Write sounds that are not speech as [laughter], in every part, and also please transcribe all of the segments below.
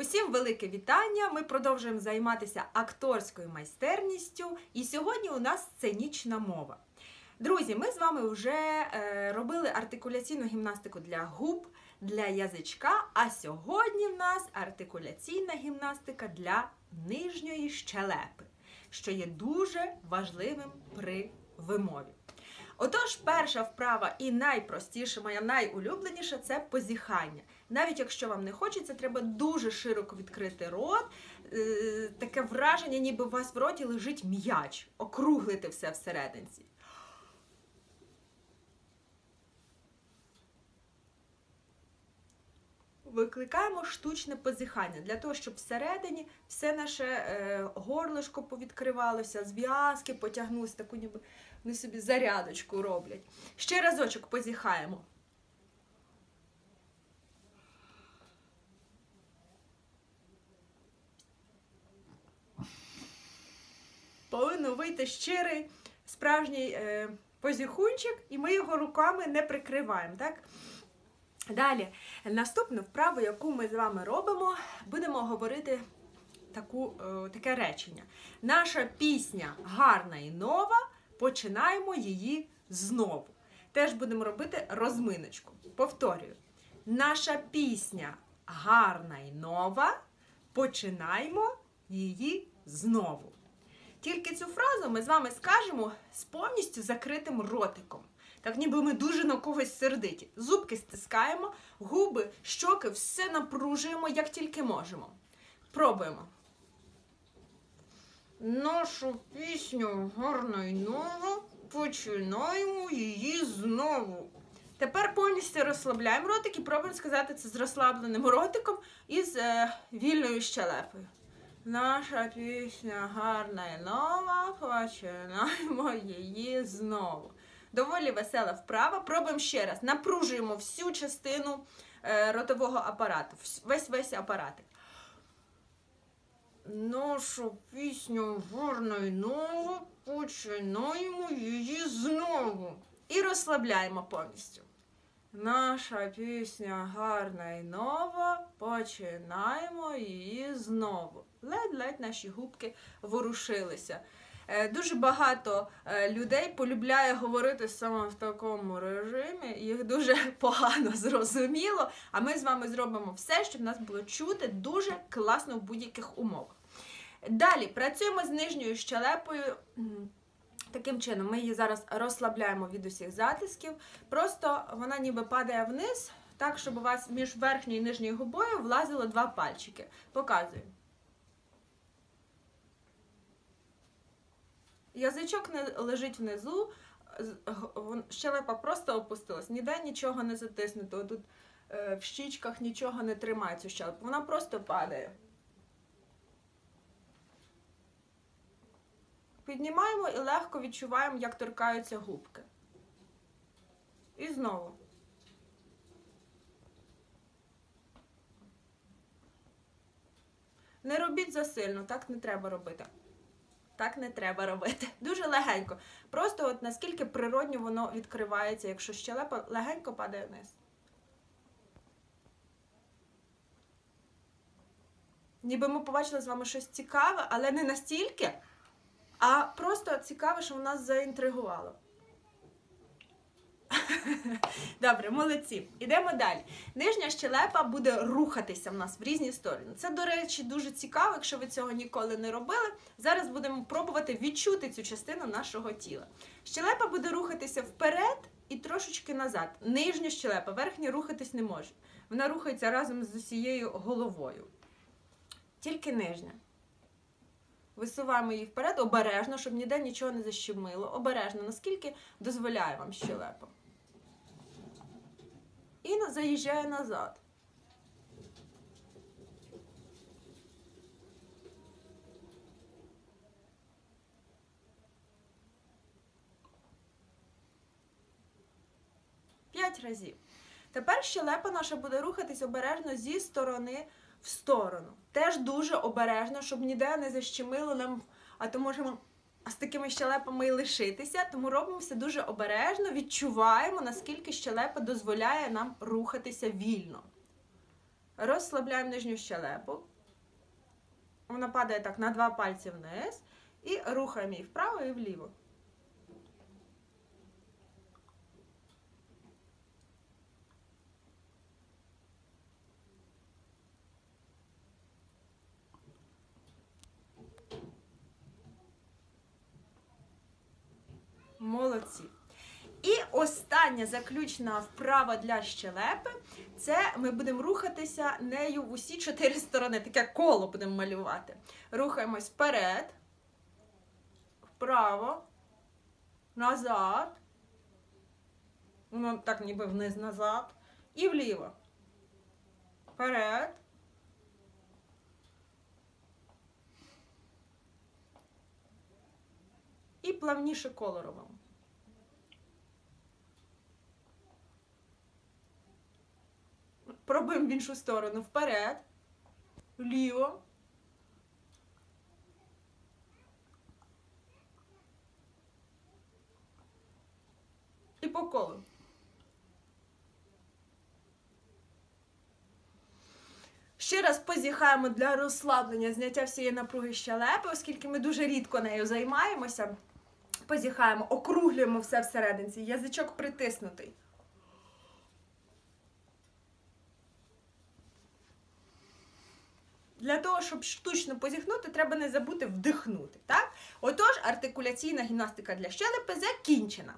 Усім велике вітання! Ми продовжуємо займатися акторською майстерністю, і сьогодні у нас сценічна мова. Друзі, ми з вами вже е, робили артикуляційну гімнастику для губ, для язичка, а сьогодні в нас артикуляційна гімнастика для нижньої щелепи, що є дуже важливим при вимові. Отож, перша вправа і найпростіша, моя найулюбленіша це позіхання. Навіть якщо вам не хочеться, треба дуже широко відкрити рот. Е, таке враження, ніби у вас в роті лежить м'яч, округлити все всерединці. Викликаємо штучне позіхання для того, щоб всередині все наше е, горлишко повідкривалося, зв'язки потягнулися, таку ніби вони собі зарядочку роблять. Ще разочок позіхаємо. Повинно вийти щирий справжній е, позіхунчик, і ми його руками не прикриваємо. так? Далі, наступну вправу, яку ми з вами робимо, будемо говорити таку, е, таке речення. Наша пісня гарна і нова, починаємо її знову. Теж будемо робити розминочку. Повторюю, наша пісня гарна і нова, починаємо її знову. Тільки цю фразу ми з вами скажемо з повністю закритим ротиком. Так ніби ми дуже на когось сердиті. Зубки стискаємо, губи, щоки, все напружуємо, як тільки можемо. Пробуємо. Нашу пісню гарно і нову, починаємо її знову. Тепер повністю розслабляємо ротик і пробуємо сказати це з розслабленим ротиком і з е, вільною щелепою. Наша пісня гарна і нова, починаємо її знову. Доволі весела вправа. Пробуємо ще раз. Напружуємо всю частину е, ротового апарату, весь весь апаратик. Нашу пісню гарна і нова, починаємо її знову. І розслабляємо повністю. Наша пісня гарна і нова, починаємо її знову. Ледь-ледь наші губки ворушилися. Е, дуже багато е, людей полюбляє говорити саме в такому режимі, їх дуже [laughs] погано зрозуміло. А ми з вами зробимо все, щоб нас було чути дуже класно в будь-яких умовах. Далі працюємо з нижньою щелепою. Таким чином, ми її зараз розслабляємо від усіх затисків. Просто вона ніби падає вниз, так, щоб у вас між верхньою і нижньою губою влазило два пальчики. Показую. Язичок не лежить внизу, щелепа просто опустилась, ніде нічого не затиснуто. Тут е, в щічках нічого не тримається щелепа, вона просто падає. Піднімаємо і легко відчуваємо, як торкаються губки. І знову. Не робіть засильно, так не треба робити. Так не треба робити. [laughs] Дуже легенько. Просто от наскільки природньо воно відкривається, якщо щелепа легенько падає вниз. Ніби ми побачили з вами щось цікаве, але не настільки, а просто цікаве, що нас заінтригувало. [laughs] Добре, молодці. Ідемо далі. Нижня щелепа буде рухатися в нас в різні сторони. Це, до речі, дуже цікаво, якщо ви цього ніколи не робили. Зараз будемо пробувати відчути цю частину нашого тіла. Щелепа буде рухатися вперед і трошечки назад. Нижня щелепа, верхня рухатись не може. Вона рухається разом з усією головою. Тільки нижня. Висуваємо її вперед, обережно, щоб ніде нічого не защемило. Обережно, наскільки дозволяє вам щелепа і заїжджає назад. П'ять разів. Тепер щелепа наша буде рухатись обережно зі сторони в сторону. Теж дуже обережно, щоб ніде не защемило нам, а то можемо з такими щелепами і лишитися, тому робимо все дуже обережно, відчуваємо, наскільки щелепа дозволяє нам рухатися вільно. Розслабляємо нижню щелепу. Вона падає так на два пальці вниз. І рухаємо її вправо і вліво. Молодці. І остання заключна вправа для щелепи це ми будемо рухатися нею в усі чотири сторони. Таке коло будемо малювати. Рухаємось вперед, вправо, назад. Воно так ніби вниз назад. І вліво. Вперед. І плавніше коло робимо. Пробуємо в іншу сторону. Вперед, вліво. І по колу. Ще раз позіхаємо для розслаблення, зняття всієї напруги щелепи, оскільки ми дуже рідко нею займаємося. Позіхаємо, округлюємо все всерединці, язичок притиснутий. Для того, щоб штучно позіхнути, треба не забути вдихнути. Так? Отож, артикуляційна гімнастика для щелепи закінчена.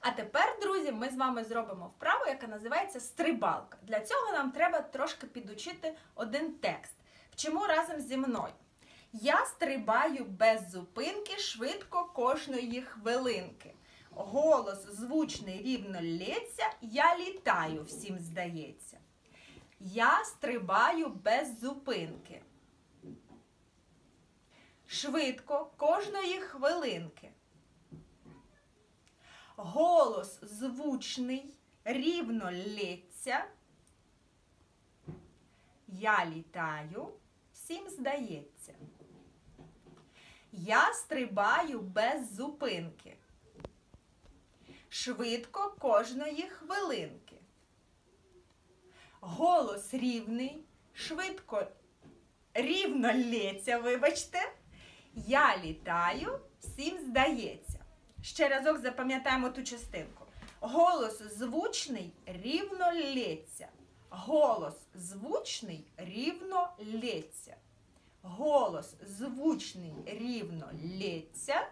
А тепер, друзі, ми з вами зробимо вправу, яка називається стрибалка. Для цього нам треба трошки підучити один текст. Вчимо разом зі мною. Я стрибаю без зупинки швидко кожної хвилинки. Голос звучний рівно лється, я літаю, всім здається. Я стрибаю без зупинки. Швидко кожної хвилинки. Голос звучний, рівно лється. Я літаю, всім здається. Я стрибаю без зупинки. Швидко кожної хвилинки. Голос рівний, швидко, рівно лється, вибачте. Я літаю, всім здається. Ще разок запам'ятаємо ту частинку. Голос звучний, рівно лється. Голос звучний, рівно лється. Голос звучний, рівно лється.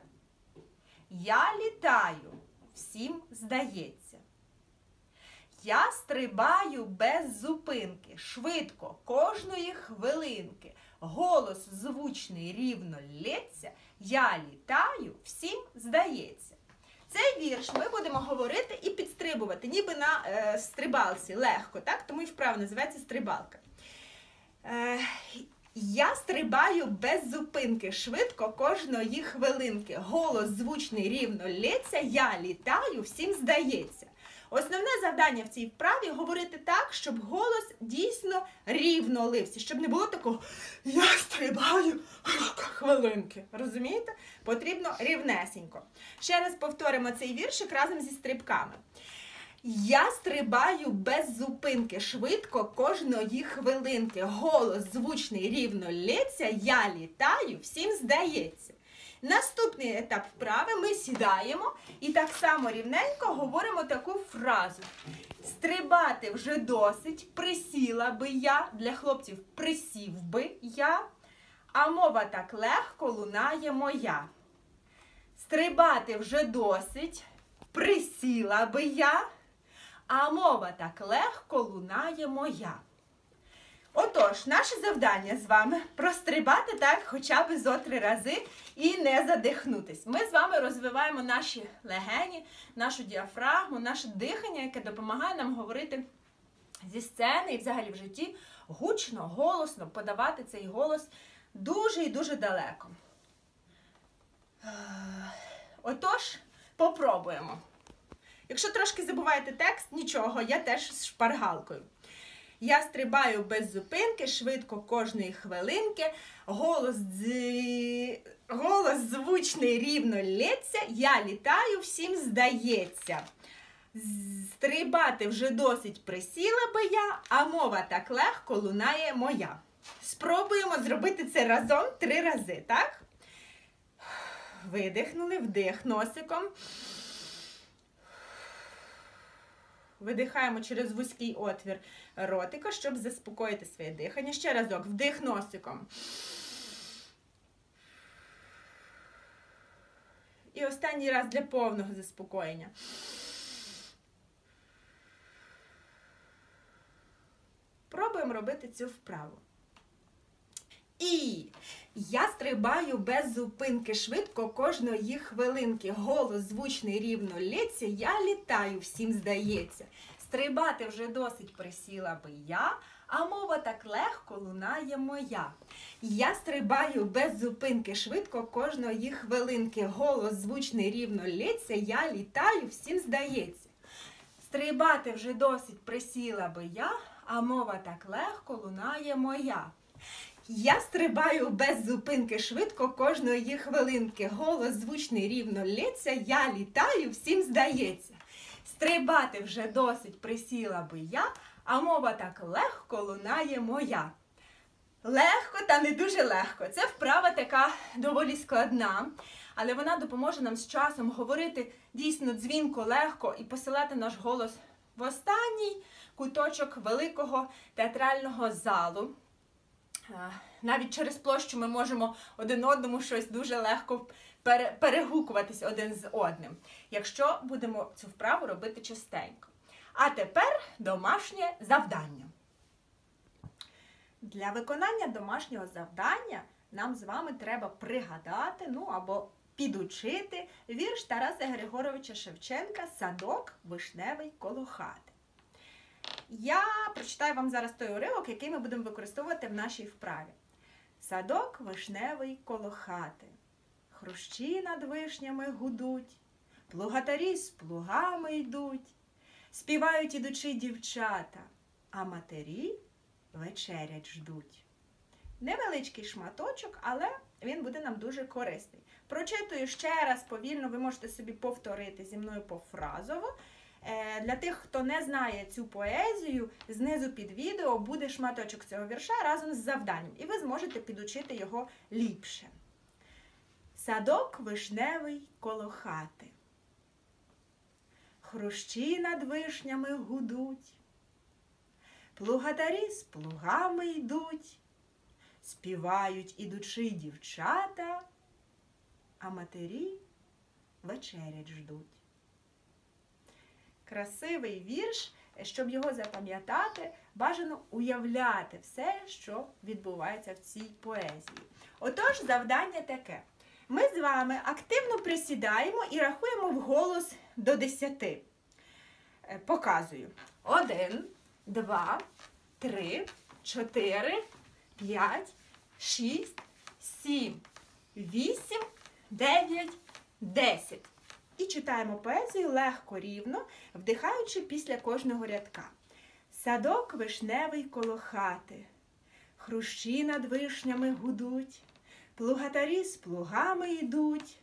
Я літаю, всім здається. Я стрибаю без зупинки, швидко, кожної хвилинки. Голос звучний, рівно лється. Я літаю, всім здається. Цей вірш ми будемо говорити і підстрибувати, ніби на е, стрибалці легко, так? тому і вправо називається стрибалка. Е, я стрибаю без зупинки, швидко кожної хвилинки. Голос звучний, рівно лється, я літаю, всім здається. Основне завдання в цій вправі говорити так, щоб голос дійсно рівно лився, щоб не було такого я стрибаю хвилинки. Розумієте? Потрібно рівнесенько. Ще раз повторимо цей віршик разом зі стрибками. Я стрибаю без зупинки, швидко кожної хвилинки. Голос звучний рівно лється, я літаю, всім здається. Наступний етап вправи ми сідаємо і так само рівненько говоримо таку фразу. Стрибати вже досить, присіла би я, для хлопців присів би я, а мова так легко лунає моя. Стрибати вже досить, присіла би я, а мова так легко лунає моя. Отож, наше завдання з вами прострибати так хоча б зо три рази і не задихнутись. Ми з вами розвиваємо наші легені, нашу діафрагму, наше дихання, яке допомагає нам говорити зі сцени і взагалі в житті гучно, голосно подавати цей голос дуже і дуже далеко. Отож, попробуємо. Якщо трошки забуваєте текст, нічого, я теж з шпаргалкою. Я стрибаю без зупинки, швидко кожної хвилинки. Голос дз... голос звучний рівно лється. Я літаю, всім здається. Стрибати вже досить присіла би я, а мова так легко лунає моя. Спробуємо зробити це разом три рази, так? Видихнули, вдих носиком. Видихаємо через вузький отвір ротика, щоб заспокоїти своє дихання. Ще разок, вдих носиком. І останній раз для повного заспокоєння. Пробуємо робити цю вправу. І я стрибаю без зупинки швидко кожної хвилинки. Голос звучний рівно лється, я літаю, всім здається. Стрибати вже досить присіла би я, а мова так легко лунає моя. Я стрибаю без зупинки швидко кожної хвилинки. Голос звучний рівно лється, я літаю, всім здається. Стрибати вже досить присіла би я, а мова так легко лунає моя. Я стрибаю без зупинки швидко кожної хвилинки. Голос звучний рівно лється, я літаю, всім здається. Стрибати вже досить присіла би я, а мова так легко лунає моя. Легко та не дуже легко. Це вправа така доволі складна, але вона допоможе нам з часом говорити дійсно дзвінко, легко і посилати наш голос в останній куточок великого театрального залу. Навіть через площу ми можемо один одному щось дуже легко перегукуватись один з одним, якщо будемо цю вправу робити частенько. А тепер домашнє завдання. Для виконання домашнього завдання нам з вами треба пригадати, ну або підучити вірш Тараса Григоровича Шевченка Садок вишневий коло хати. Я прочитаю вам зараз той уривок, який ми будемо використовувати в нашій вправі. Садок вишневий коло хати, хрущі над вишнями гудуть, плугатарі з плугами йдуть, співають ідучи дівчата, а матері вечерять ждуть. Невеличкий шматочок, але він буде нам дуже корисний. Прочитую ще раз повільно, ви можете собі повторити зі мною пофразово. Е, для тих, хто не знає цю поезію, знизу під відео буде шматочок цього вірша разом з завданням, і ви зможете підучити його ліпше. Садок вишневий коло хати. Хрущі над вишнями гудуть, плугатарі з плугами йдуть, співають ідучи дівчата, а матері вечерять ждуть красивий вірш, щоб його запам'ятати, бажано уявляти все, що відбувається в цій поезії. Отож, завдання таке. Ми з вами активно присідаємо і рахуємо вголос до 10. Е, показую. Один, два, три, чотири, п'ять, шість, сім, вісім, дев'ять, десять. І читаємо поезію легко рівно, вдихаючи після кожного рядка. Садок вишневий коло хати, хрущі над вишнями гудуть, плугатарі з плугами йдуть,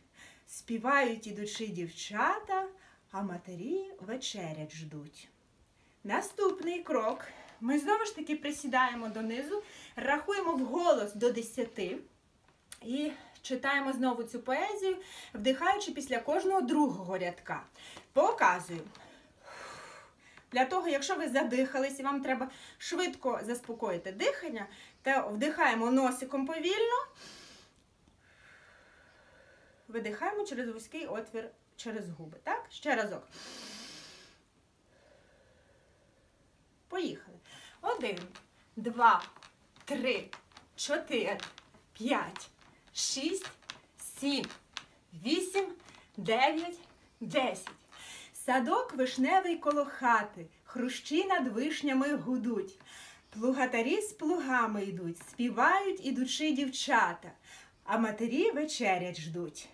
співають ідучи дівчата, а матері вечерять ждуть. Наступний крок. Ми знову ж таки присідаємо донизу, рахуємо вголос до десяти. І читаємо знову цю поезію, вдихаючи після кожного другого рядка. Показую. Для того, якщо ви задихались і вам треба швидко заспокоїти дихання, то вдихаємо носиком повільно, видихаємо через вузький отвір через губи. Так? Ще разок. Поїхали. Один, два, три, чотири, п'ять. 6, 7, 8, 9, 10. Садок вишневий коло хати, хрущі над вишнями гудуть. Плугатарі з плугами йдуть, співають ідучи дівчата, а матері вечерять ждуть.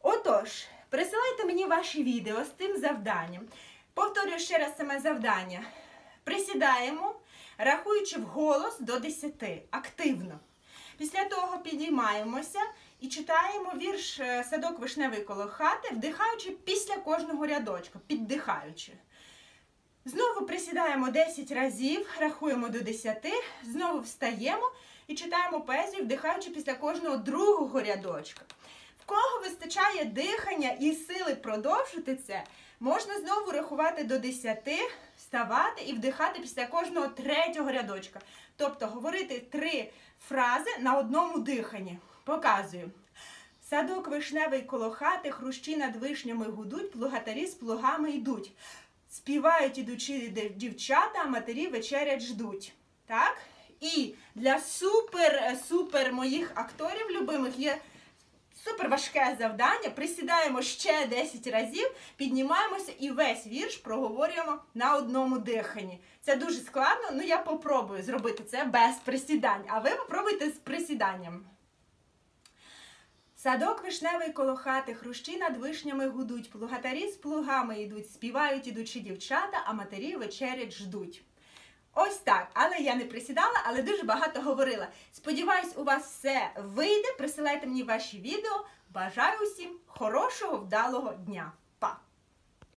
Отож, присилайте мені ваші відео з тим завданням. Повторюю ще раз саме завдання. Присідаємо, рахуючи вголос до 10 активно. Після того підіймаємося і читаємо вірш е, Садок вишневий коло хати, вдихаючи після кожного рядочка, піддихаючи. Знову присідаємо 10 разів, рахуємо до 10, знову встаємо і читаємо поезію, вдихаючи після кожного другого рядочка. В кого вистачає дихання і сили продовжити це, можна знову рахувати до 10, вставати і вдихати після кожного третього рядочка. Тобто говорити три фрази на одному диханні. Показую. Садок вишневий коло хати, хрущі над вишнями гудуть, плугатарі з плугами йдуть. Співають ідучі дівчата, а матері вечерять ждуть. Так? І для супер, е, супер моїх акторів любимих є супер важке завдання. Присідаємо ще 10 разів, піднімаємося і весь вірш проговорюємо на одному диханні. Це дуже складно, але я попробую зробити це без присідань. А ви попробуйте з присіданням. Садок вишневий коло хати, хрущі над вишнями гудуть, плугатарі з плугами йдуть, співають ідучі дівчата, а матері вечерять ждуть. Ось так, але я не присідала, але дуже багато говорила. Сподіваюсь, у вас все вийде. Присилайте мені ваші відео. Бажаю усім хорошого, вдалого дня!